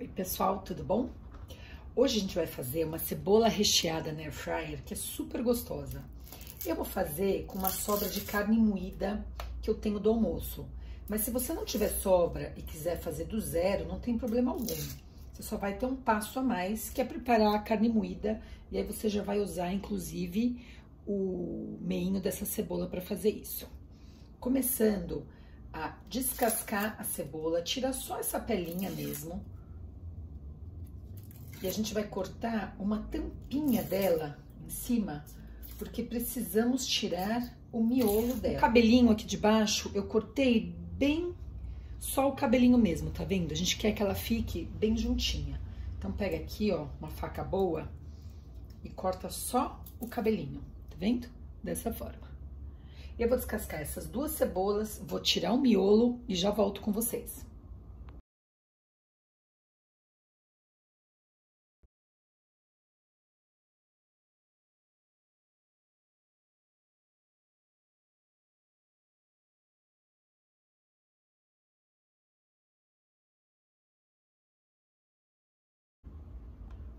Oi pessoal, tudo bom? Hoje a gente vai fazer uma cebola recheada na air fryer que é super gostosa. Eu vou fazer com uma sobra de carne moída que eu tenho do almoço. Mas se você não tiver sobra e quiser fazer do zero, não tem problema algum. Você só vai ter um passo a mais, que é preparar a carne moída, e aí você já vai usar, inclusive, o meinho dessa cebola para fazer isso. Começando a descascar a cebola, tira só essa pelinha mesmo. E a gente vai cortar uma tampinha dela em cima, porque precisamos tirar o miolo dela. O cabelinho aqui de baixo, eu cortei bem só o cabelinho mesmo, tá vendo? A gente quer que ela fique bem juntinha. Então, pega aqui, ó, uma faca boa e corta só o cabelinho, tá vendo? Dessa forma. Eu vou descascar essas duas cebolas, vou tirar o miolo e já volto com vocês.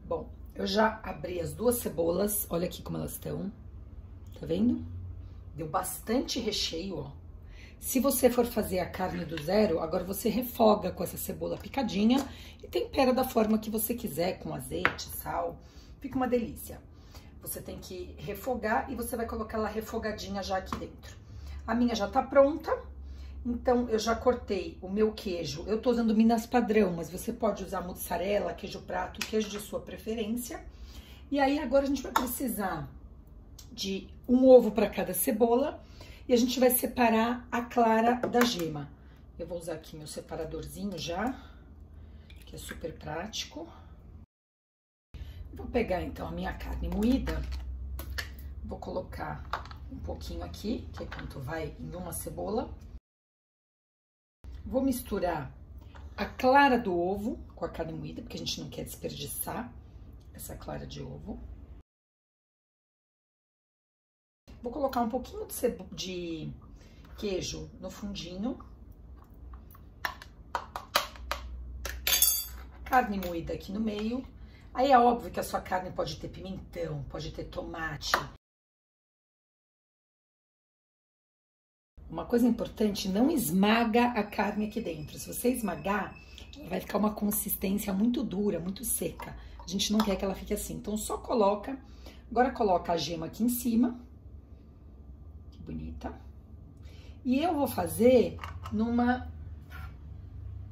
Bom, eu já abri as duas cebolas, olha aqui como elas estão, tá vendo? Deu bastante recheio, ó. Se você for fazer a carne do zero, agora você refoga com essa cebola picadinha e tempera da forma que você quiser, com azeite, sal, fica uma delícia. Você tem que refogar e você vai colocar ela refogadinha já aqui dentro. A minha já tá pronta, então, eu já cortei o meu queijo. Eu tô usando Minas padrão, mas você pode usar mussarela, queijo prato, queijo de sua preferência. E aí, agora a gente vai precisar de um ovo para cada cebola e a gente vai separar a clara da gema. Eu vou usar aqui meu separadorzinho já, que é super prático. Vou pegar então a minha carne moída, vou colocar um pouquinho aqui, que é quanto vai em uma cebola. Vou misturar a clara do ovo com a carne moída, porque a gente não quer desperdiçar essa clara de ovo. Vou colocar um pouquinho de, de queijo no fundinho. Carne moída aqui no meio. Aí é óbvio que a sua carne pode ter pimentão, pode ter tomate, Uma coisa importante, não esmaga a carne aqui dentro. Se você esmagar, vai ficar uma consistência muito dura, muito seca. A gente não quer que ela fique assim. Então, só coloca. Agora, coloca a gema aqui em cima. Que bonita. E eu vou fazer numa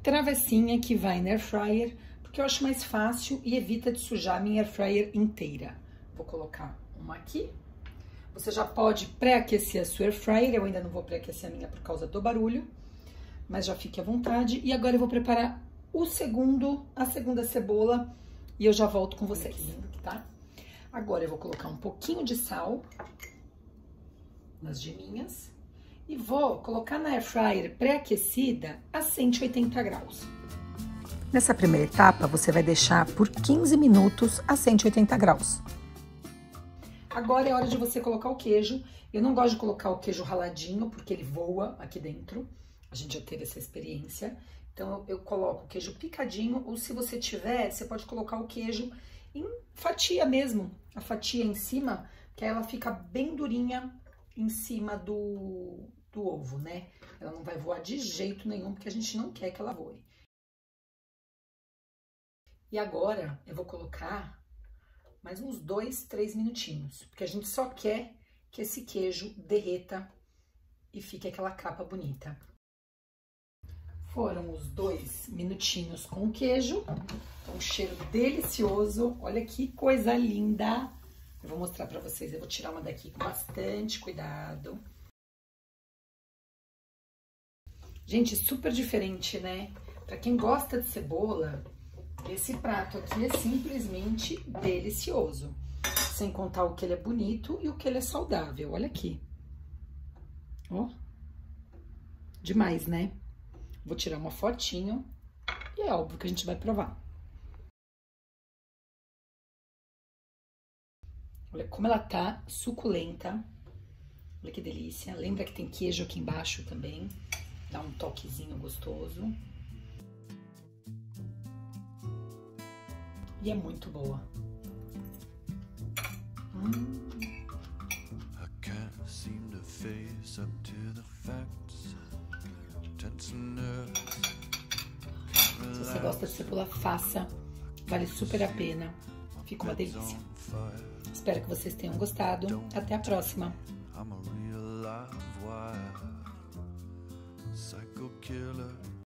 travessinha que vai na air fryer, porque eu acho mais fácil e evita de sujar a minha air fryer inteira. Vou colocar uma aqui. Você já pode pré-aquecer a sua air fryer, eu ainda não vou pré-aquecer a minha por causa do barulho, mas já fique à vontade. E agora eu vou preparar o segundo, a segunda cebola e eu já volto com vocês, tá? Agora eu vou colocar um pouquinho de sal nas geminhas e vou colocar na air fryer pré-aquecida a 180 graus. Nessa primeira etapa, você vai deixar por 15 minutos a 180 graus. Agora é hora de você colocar o queijo. Eu não gosto de colocar o queijo raladinho, porque ele voa aqui dentro. A gente já teve essa experiência. Então, eu, coloco o queijo picadinho, ou se você tiver, você pode colocar o queijo em fatia mesmo. A fatia em cima, que ela fica bem durinha em cima do, do ovo, né? Ela não vai voar de jeito nenhum, porque a gente não quer que ela voe. E agora, eu vou colocar mais uns dois, três minutinhos, porque a gente só quer que esse queijo derreta e fique aquela capa bonita. Foram os dois minutinhos com o queijo, um cheiro delicioso, olha que coisa linda. Eu vou mostrar pra vocês, eu vou tirar uma daqui com bastante cuidado. Gente, super diferente, né? Pra quem gosta de cebola, esse prato aqui é simplesmente delicioso. Sem contar o que ele é bonito e o que ele é saudável. Olha aqui. Ó. Demais, né? Vou tirar uma fotinho e é óbvio que a gente vai provar. Olha como ela tá suculenta. Olha que delícia. Lembra que tem queijo aqui embaixo também. Dá um toquezinho gostoso. E é muito boa. Hum. Se você gosta de cebola, faça. Vale super a pena. Fica uma delícia. Espero que vocês tenham gostado. Até a próxima. killer